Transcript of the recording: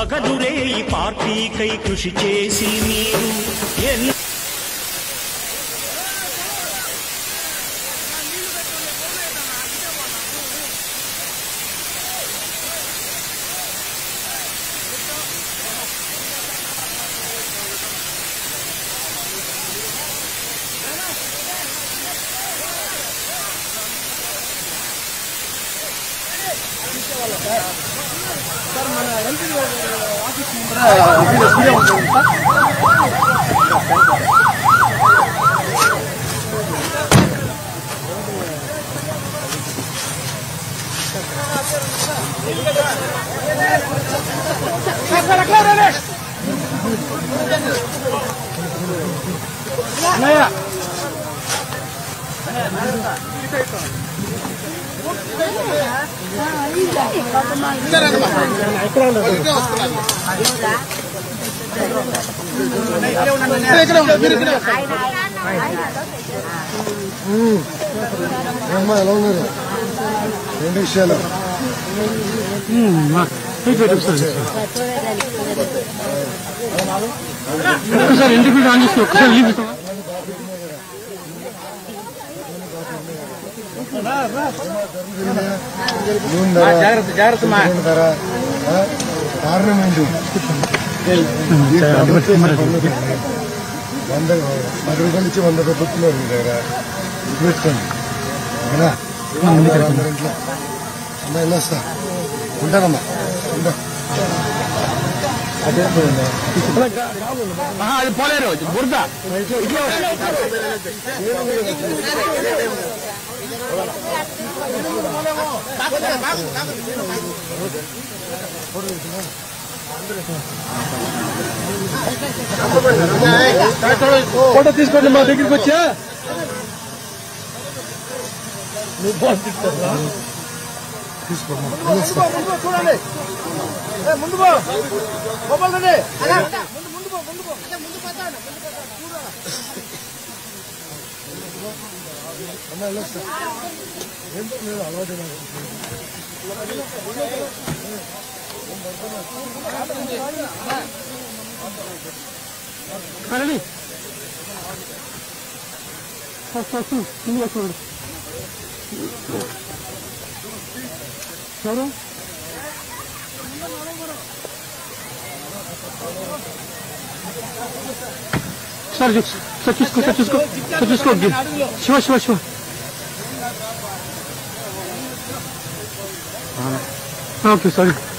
పగలురే ఈ పార్టీకై కృషి చేసి మీరు ఎన్ని సార్ మన ఎంపీ ఆఫీస్ ముందర సూర్య ఉంటుంది సార్ Yeah. అమ్మా ఎలా ఉన్నారు రెండు విషయాలు ఒక్కసారి ఎందుకు ఆన్ చేస్తే ఒక్కసారి లీవ్ ఇస్తావా నూనె ధర పెట్రోల్ ధర ఆ, కారణం ఏంటి ఈ ప్రభుత్వం చేసిన పనులు కాదు. వంద పది రూపాయలు ఇచ్చి వంద రూపాయలు పెట్టుకున్నారు మీ దగ్గర ఇది పెట్టుకోండి అవునా? అందరూ ఇంట్లో అమ్మా వెళ్ళొస్తా ఉంటానమ్మా ఉంటా అది పోలేరు బురద ఫోటో తీసుకోండి మా దగ్గరికి వచ్చా 안 날렸어. 왼쪽에는 안 와줘요. 가라리! 삭삭수, 준비했어. 저러? 서로 सर जो सर किसको सर किसको सर किसको शिवा शिवा शिवा हाँ ओके सॉरी